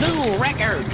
New record.